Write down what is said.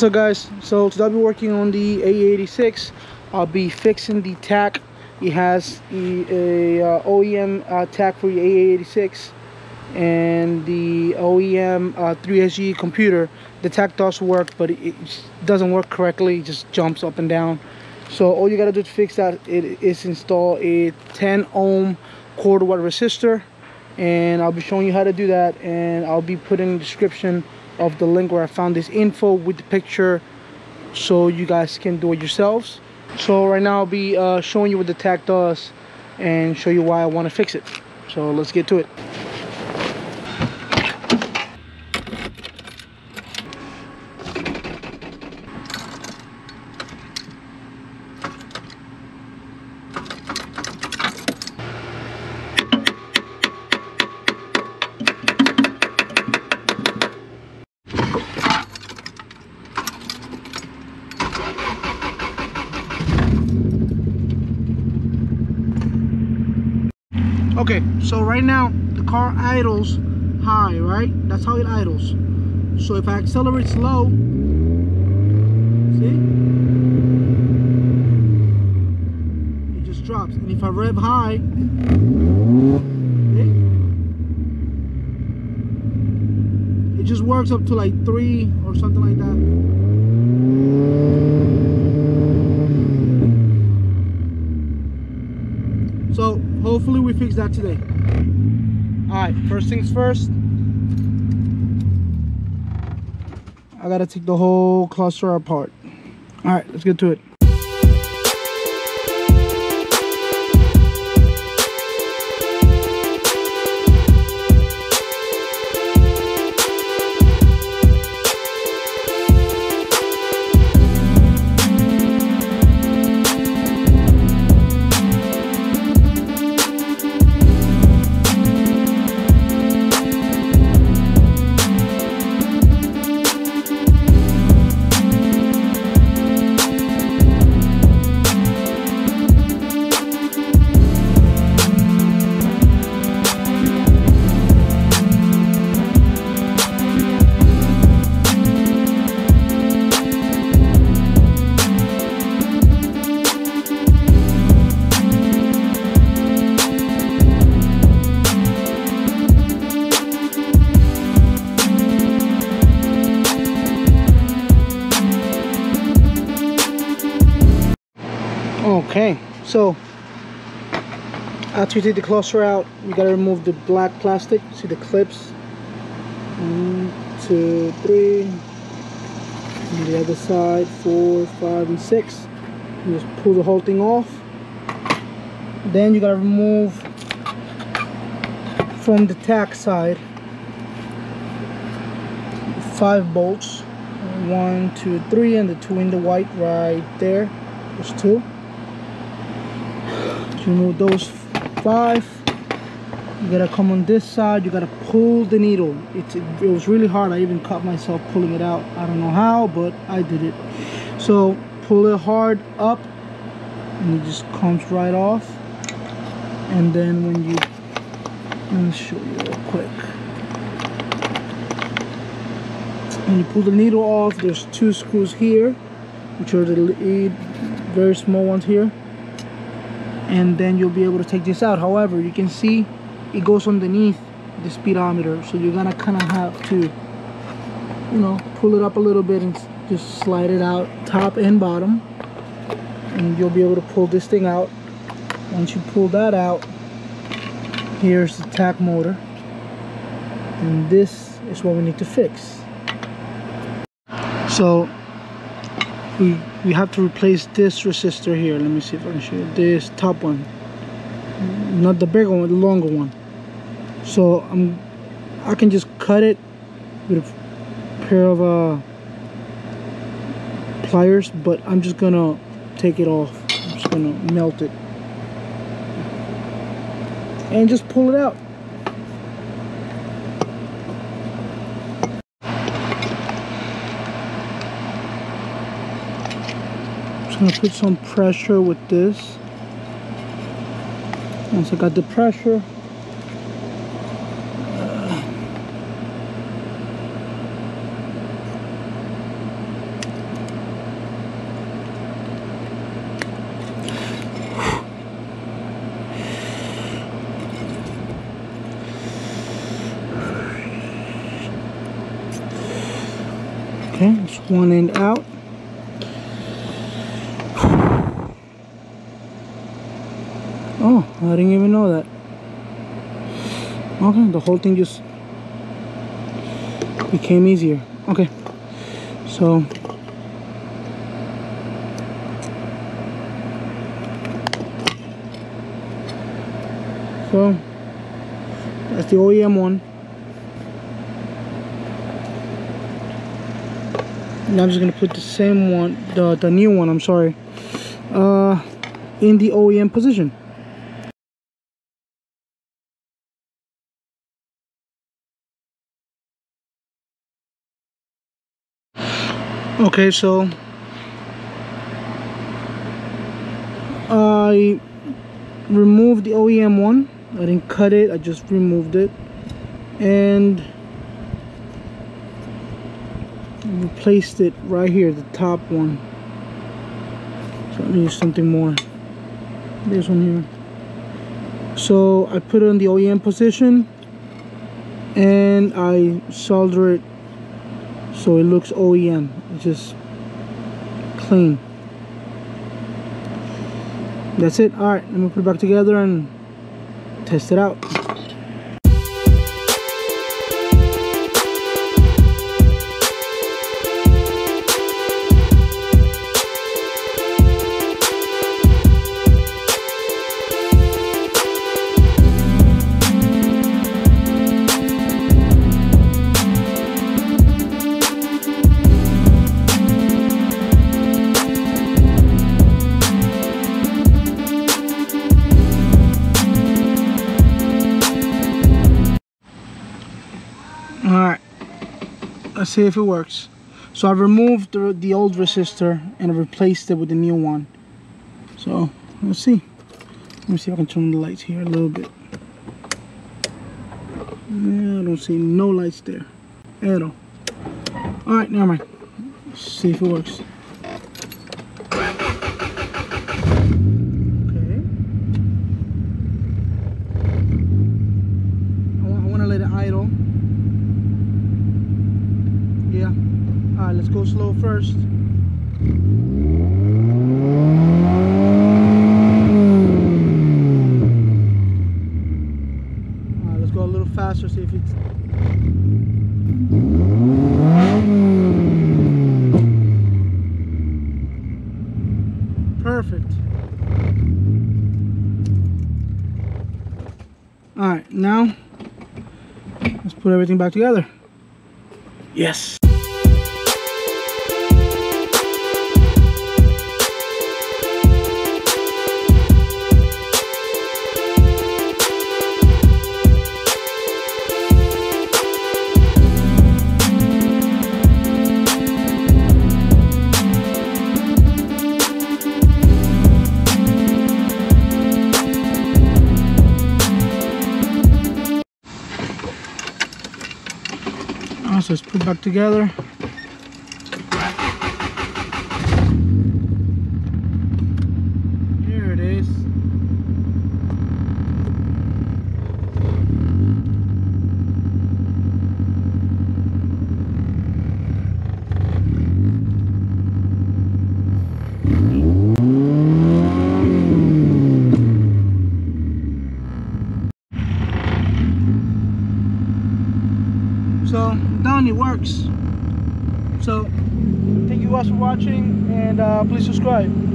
What's up guys? So today I'll be working on the AE86. I'll be fixing the tach. It has a, a uh, OEM uh, tach for the AE86 and the OEM uh, 3SGE computer. The tach does work but it, doesn't work correctly. It just jumps up and down. So all you gotta do to fix that is install a 10 ohm quarter watt resistor and I'll be showing you how to do that and I'll be putting in the description of the link where I found this info with the picture so you guys can do it yourselves. So right now I'll be uh, showing you what the tach does and show you why I want to fix it. So let's get to it. Okay, so right now the car idles high, right? That's how it idles. So if I accelerate slow, see? It just drops. And if I rev high, see? It just works up to like three or something like that. So hopefully we fix that today. All right first things first. I gotta take the whole cluster apart. All right let's get to it okay so after you take the cluster out you got to remove the black plastic. See the clips? One two three. On the other side four five and six. You just pull the whole thing off. Then you got to remove from the tach side five bolts. One two three and the two in the white right there. There's two remove those five. You gotta come on this side you gotta pull the needle. It's, it, it was really hard I even cut myself pulling it out. I don't know how but I did it. So pull it hard up and it just comes right off. And then when you let me show you real quick. When you pull the needle off there's two screws here which are the very small ones here and then you'll be able to take this out. However you can see it goes underneath the speedometer so you're gonna kind of have to you know pull it up a little bit and just slide it out top and bottom. And you'll be able to pull this thing out. Once you pull that out here's the tach motor. And this is what we need to fix. So we we have to replace this resistor here. Let me see if I can show you this top one. Not the bigger one the longer one. So I'm I can just cut it with a pair of uh, pliers but I'm just gonna take it off. I'm just gonna melt it. And just pull it out I'm gonna put some pressure with this. Once I got the pressure, Okay, just one end out. Oh, I didn't even know that. Okay, the whole thing just became easier. Okay, so so that's the OEM one. Now I'm just gonna put the same one, the the new one. I'm sorry, uh, in the OEM position. Okay, so I removed the OEM one. I didn't cut it, I just removed it. And replaced it right here, the top one. So me use something more. This one here. So I put it in the OEM position and I solder it so it looks OEM. It's just clean. That's it. Alright, let me put it back together and test it out. Let's see if it works. So I removed the, the old resistor and I replaced it with the new one. So let's see. Let me see if I can turn the lights here a little bit. I don't see no lights there at all. Alright, never mind. Let's see if it works. Okay. I want, I want to let it idle. Yeah. All right, let's go slow first. Let's go a little faster, see if it's... Perfect. All right, now let's put everything back together. Yes. So let's put it back together. Here it is. So done, it guys for watching and uh, please subscribe.